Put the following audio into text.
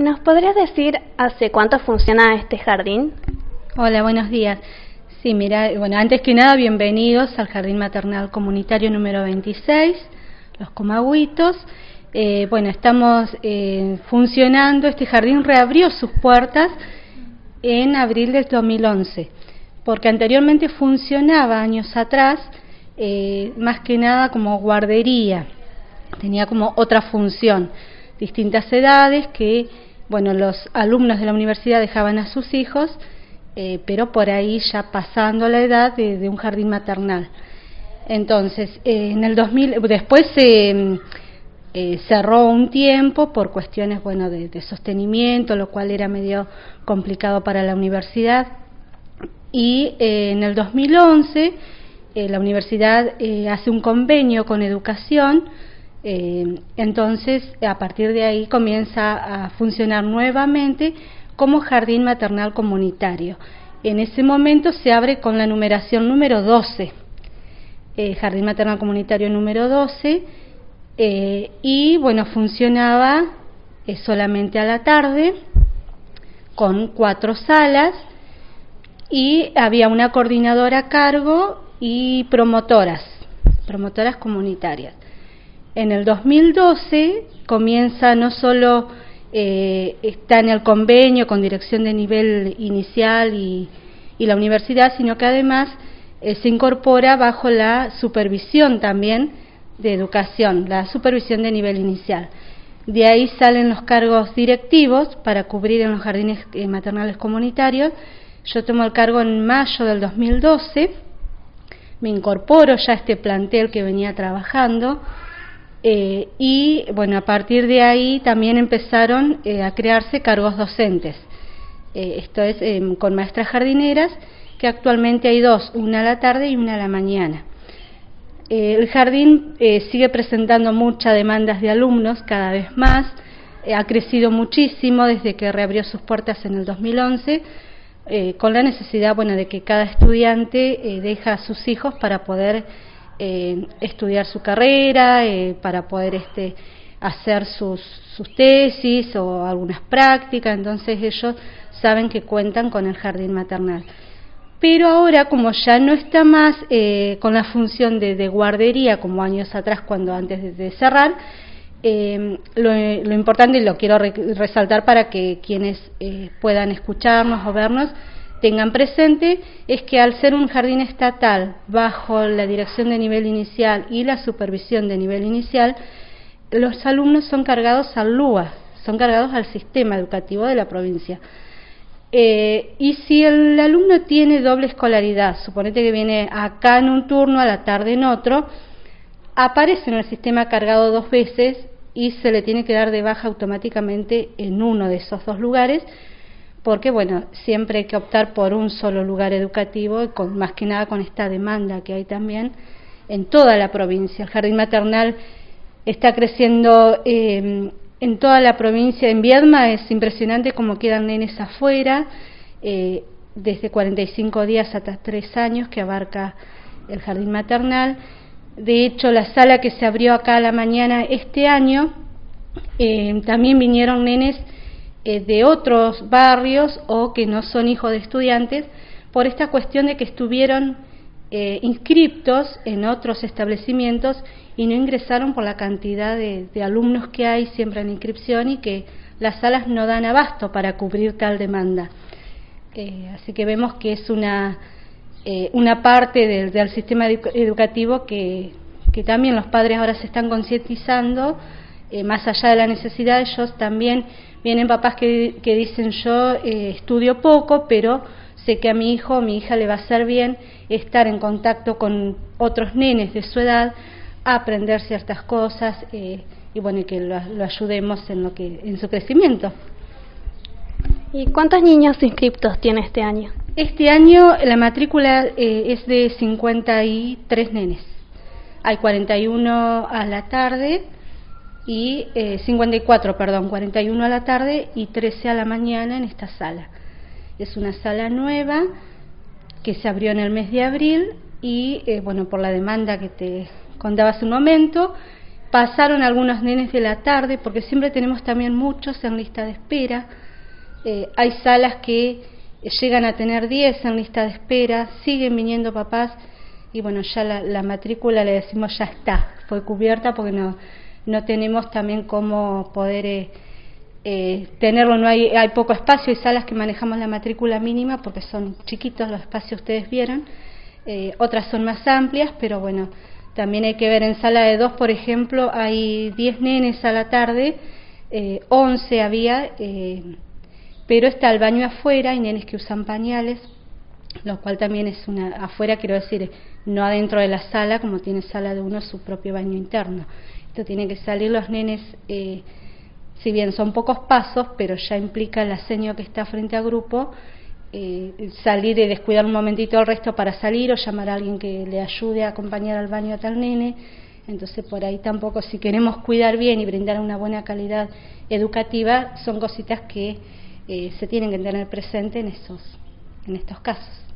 ¿Nos podrías decir hace cuánto funciona este jardín? Hola, buenos días. Sí, mira, bueno, antes que nada, bienvenidos al Jardín Maternal Comunitario número 26, Los Comagüitos. Eh, bueno, estamos eh, funcionando, este jardín reabrió sus puertas en abril del 2011, porque anteriormente funcionaba años atrás, eh, más que nada como guardería, tenía como otra función, distintas edades que, bueno, los alumnos de la universidad dejaban a sus hijos, eh, pero por ahí ya pasando la edad de, un jardín maternal. Entonces, eh, en el 2000, después se eh, cerró un tiempo por cuestiones, bueno, de, sostenimiento, lo cual era medio complicado para la universidad. Y en el 2011 la universidad hace un convenio con educación, entonces a partir de ahí comienza a funcionar nuevamente como jardín maternal comunitario. En ese momento se abre con la numeración número 12, eh, jardín maternal comunitario número 12, eh, y bueno, funcionaba eh, solamente a la tarde, con cuatro salas, y había una coordinadora a cargo y promotoras, promotoras comunitarias. En el 2012 comienza no solo eh, está en el convenio con dirección de nivel inicial y, la universidad, sino que además eh, se incorpora bajo la supervisión también de educación, la supervisión de nivel inicial. De ahí salen los cargos directivos para cubrir en los jardines eh, maternales comunitarios. Yo tomo el cargo en mayo del 2012, me incorporo ya a este plantel que venía trabajando eh, y bueno, a partir de ahí también empezaron eh, a crearse cargos docentes. Eh, esto es em, con maestras jardineras, que actualmente hay dos, una a la tarde y una a la mañana. el jardín sigue presentando muchas demandas de alumnos cada vez más, ha crecido muchísimo desde que reabrió sus puertas en el 2011, con la necesidad bueno, de que cada estudiante deja a sus hijos para poder eh, estudiar su carrera, eh, para poder este, hacer sus, sus tesis o algunas prácticas, entonces ellos saben que cuentan con el jardín maternal. Pero ahora, como ya no está más eh, con la función de, guardería como años atrás, cuando antes de, cerrar, lo, lo, importante y lo quiero resaltar para que quienes puedan escucharnos o vernos, tengan presente es que al ser un jardín estatal bajo la dirección de nivel inicial y la supervisión de nivel inicial, los alumnos son cargados al LUA, son cargados al sistema educativo de la provincia. Eh, y si el alumno tiene doble escolaridad, suponete que viene acá en un turno, a la tarde en otro, aparece en el sistema cargado dos veces y se le tiene que dar de baja automáticamente en uno de esos dos lugares porque bueno, siempre hay que optar por un solo lugar educativo, con, más que nada con esta demanda que hay también en toda la provincia. El jardín maternal está creciendo eh, en toda la provincia. En Viedma es impresionante cómo quedan nenes afuera, eh, desde 45 días hasta 3 años que abarca el jardín maternal. De hecho, la sala que se abrió acá a la mañana este año, eh, también vinieron nenes eh, de otros barrios o que no son hijos de estudiantes por esta cuestión de que estuvieron eh, inscriptos en otros establecimientos y no ingresaron por la cantidad de, alumnos que hay siempre en inscripción y que las salas no dan abasto para cubrir tal demanda. Eh, así que vemos que es una, una parte del, del sistema educativo que, que, también los padres ahora se están concientizando, más allá de la necesidad, ellos también Vienen papás que, dicen yo eh, estudio poco, pero sé que a mi hijo o mi hija le va a hacer bien estar en contacto con otros nenes de su edad, a aprender ciertas cosas eh, y bueno, que lo, ayudemos en, lo que, en su crecimiento. ¿Y cuántos niños inscriptos tiene este año? Este año la matrícula eh, es de 53 nenes. Hay 41 a la tarde y 54, eh, perdón, 41 a la tarde y 13 a la mañana en esta sala. Es una sala nueva que se abrió en el mes de abril y, eh, bueno, por la demanda que te contaba hace un momento, pasaron algunos nenes de la tarde, porque siempre tenemos también muchos en lista de espera. Eh, hay salas que llegan a tener 10 en lista de espera, siguen viniendo papás y bueno, ya la, matrícula le decimos ya está, fue cubierta porque no, no tenemos también cómo poder eh, eh, tenerlo, no hay, hay poco espacio, hay salas que manejamos la matrícula mínima porque son chiquitos los espacios ustedes vieron, eh, otras son más amplias, pero bueno, también hay que ver en sala de dos, por ejemplo, hay 10 nenes a la tarde, 11 había, pero está el baño afuera, hay nenes que usan pañales, lo cual también es una, afuera quiero decir, no adentro de la sala, como tiene sala de uno su propio baño interno. Esto tiene que salir los nenes, eh, si bien son pocos pasos, pero ya implica el aseño que está frente al grupo, eh, salir y descuidar un momentito el resto para salir o llamar a alguien que le ayude a acompañar al baño a tal nene. Entonces, por ahí tampoco, si queremos cuidar bien y brindar una buena calidad educativa, son cositas que eh, se tienen que tener presente en, esos, en estos casos.